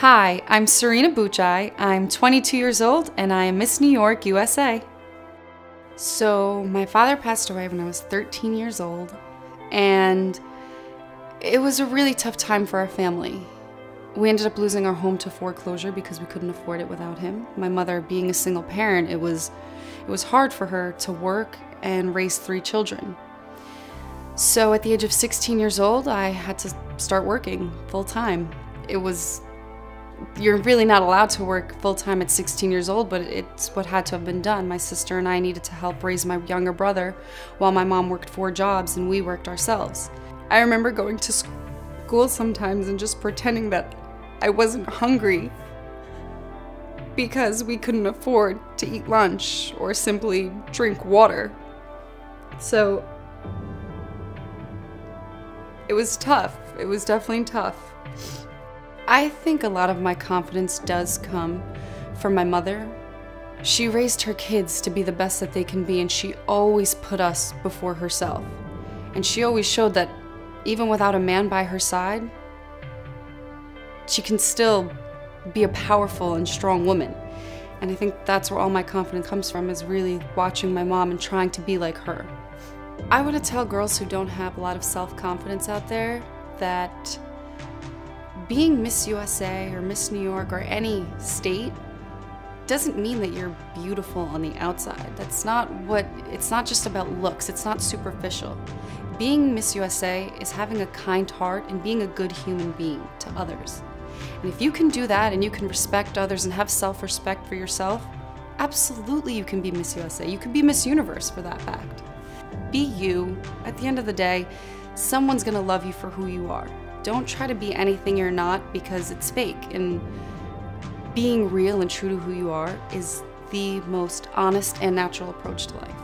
Hi, I'm Serena Bucaj. I'm 22 years old and I am Miss New York, USA. So, my father passed away when I was 13 years old, and it was a really tough time for our family. We ended up losing our home to foreclosure because we couldn't afford it without him. My mother, being a single parent, it was it was hard for her to work and raise three children. So at the age of 16 years old, I had to start working full time. It was you're really not allowed to work full time at 16 years old, but it's what had to have been done. My sister and I needed to help raise my younger brother while my mom worked four jobs and we worked ourselves. I remember going to school sometimes and just pretending that I wasn't hungry because we couldn't afford to eat lunch or simply drink water. So it was tough. It was definitely tough. I think a lot of my confidence does come from my mother. She raised her kids to be the best that they can be, and she always put us before herself. And she always showed that even without a man by her side, she can still be a powerful and strong woman. And I think that's where all my confidence comes from is really watching my mom and trying to be like her. I want to tell girls who don't have a lot of self-confidence out there that being Miss USA or Miss New York or any state doesn't mean that you're beautiful on the outside. That's not what, it's not just about looks, it's not superficial. Being Miss USA is having a kind heart and being a good human being to others. And if you can do that and you can respect others and have self respect for yourself, absolutely you can be Miss USA. You can be Miss Universe for that fact. Be you. At the end of the day, someone's gonna love you for who you are. Don't try to be anything you're not because it's fake. And being real and true to who you are is the most honest and natural approach to life.